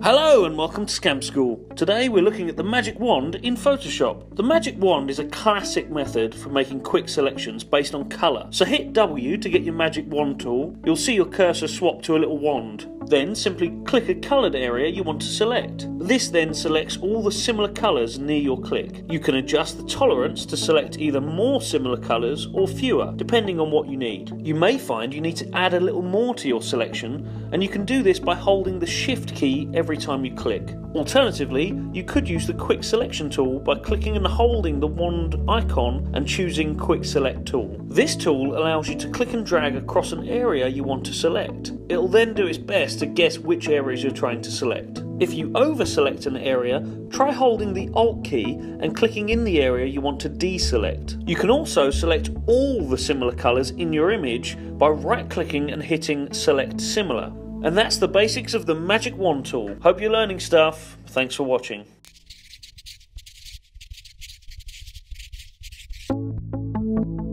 Hello and welcome to Scamp School. Today we're looking at the magic wand in Photoshop. The magic wand is a classic method for making quick selections based on colour. So hit W to get your magic wand tool. You'll see your cursor swap to a little wand. Then simply click a coloured area you want to select. This then selects all the similar colours near your click. You can adjust the tolerance to select either more similar colours or fewer, depending on what you need. You may find you need to add a little more to your selection, and you can do this by holding the Shift key every time you click. Alternatively, you could use the Quick Selection tool by clicking and holding the wand icon and choosing Quick Select tool. This tool allows you to click and drag across an area you want to select. It'll then do its best to guess which areas you're trying to select. If you overselect an area, try holding the Alt key and clicking in the area you want to deselect. You can also select all the similar colours in your image by right clicking and hitting Select Similar. And that's the basics of the Magic Wand tool. Hope you're learning stuff. Thanks for watching. Thank you.